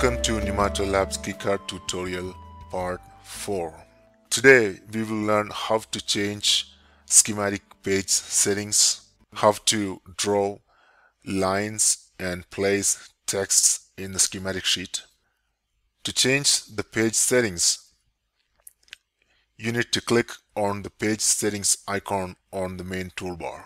Welcome to Numato Labs KiCad tutorial part 4. Today we will learn how to change schematic page settings, how to draw lines and place texts in the schematic sheet. To change the page settings, you need to click on the page settings icon on the main toolbar.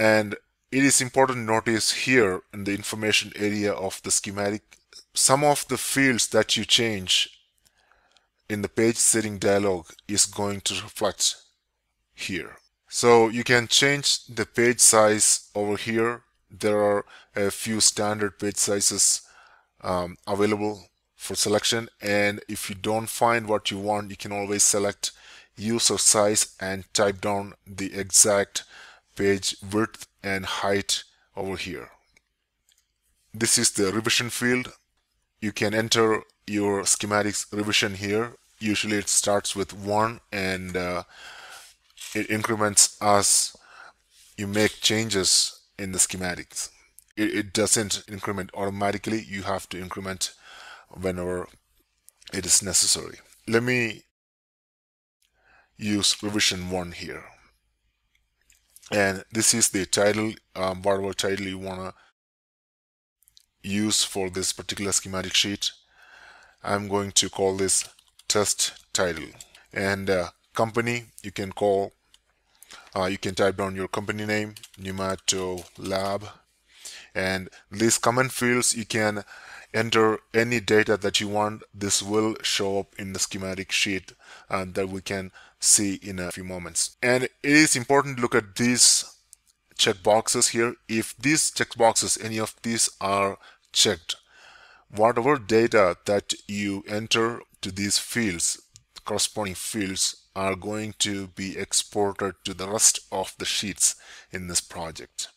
And it is important to notice here in the information area of the schematic, some of the fields that you change in the page setting dialog is going to reflect here. So you can change the page size over here. There are a few standard page sizes um, available for selection and if you don't find what you want you can always select user size and type down the exact page width and height over here. This is the revision field. You can enter your schematics revision here. Usually it starts with 1 and uh, it increments as you make changes in the schematics. It, it doesn't increment automatically. You have to increment whenever it is necessary. Let me use revision 1 here and this is the title um, whatever title you want to use for this particular schematic sheet I'm going to call this test title. And uh, company you can call uh, you can type down your company name Numato Lab. And these comment fields you can enter any data that you want. This will show up in the schematic sheet uh, that we can see in a few moments. And it is important to look at these check boxes here if these check boxes any of these are checked whatever data that you enter to these fields corresponding fields are going to be exported to the rest of the sheets in this project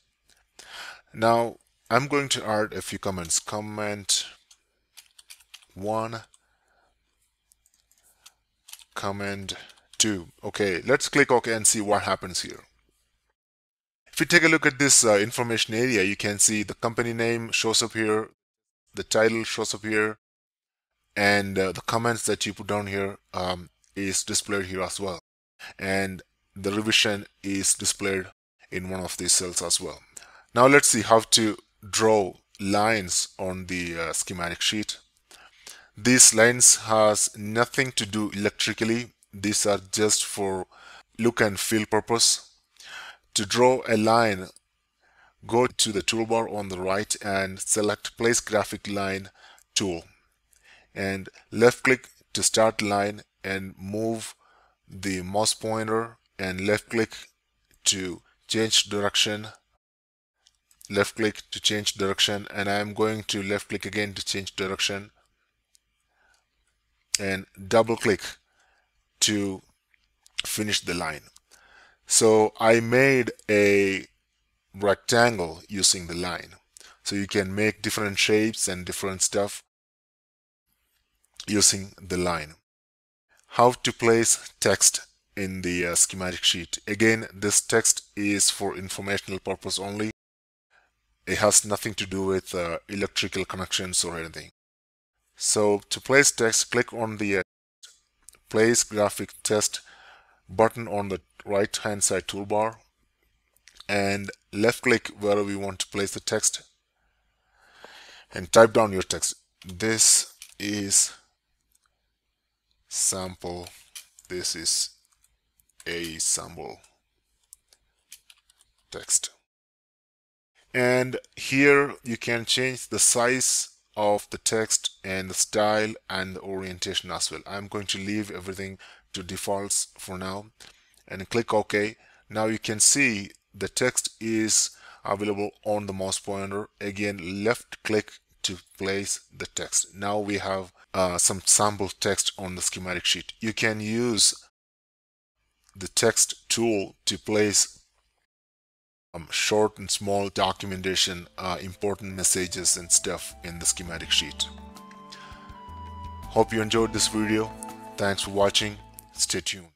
now I'm going to add a few comments. Comment one, comment two. Okay, let's click OK and see what happens here. If you take a look at this uh, information area, you can see the company name shows up here, the title shows up here, and uh, the comments that you put down here um, is displayed here as well. And the revision is displayed in one of these cells as well. Now let's see how to draw lines on the uh, schematic sheet. These lines has nothing to do electrically. These are just for look and feel purpose. To draw a line, go to the toolbar on the right and select place graphic line tool. And left click to start line and move the mouse pointer and left click to change direction. Left click to change direction and I'm going to left click again to change direction. And double click to finish the line. So I made a rectangle using the line. So you can make different shapes and different stuff using the line. How to place text in the uh, schematic sheet. Again, this text is for informational purpose only. It has nothing to do with uh, electrical connections or anything. So to place text, click on the uh, place graphic text button on the right hand side toolbar and left click where we want to place the text and type down your text. This is sample. This is a sample text and here you can change the size of the text and the style and the orientation as well I'm going to leave everything to defaults for now and click OK now you can see the text is available on the mouse pointer again left click to place the text now we have uh, some sample text on the schematic sheet you can use the text tool to place um, short and small documentation, uh, important messages and stuff in the schematic sheet. Hope you enjoyed this video. Thanks for watching. Stay tuned.